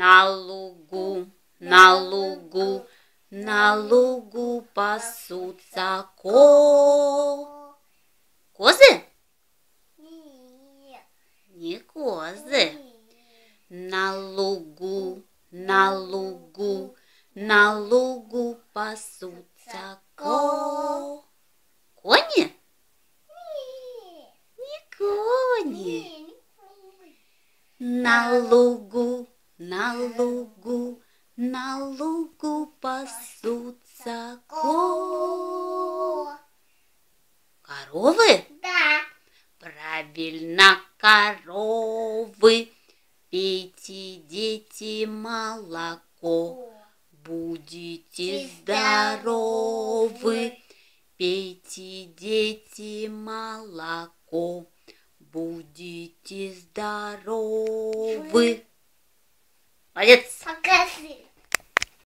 На лугу, на лугу, на лугу пасутся ко... Козы? Нет. Не козы. На лугу, на лугу, на лугу пасутся ко... Кони? Не кони. На лугу, на лугу, на лугу пасутся ко... Коровы? Да. Правильно, коровы. Пейте, дети, молоко. Будете здоровы. Пейте, дети, молоко. Будете здоровы. あげつ。さん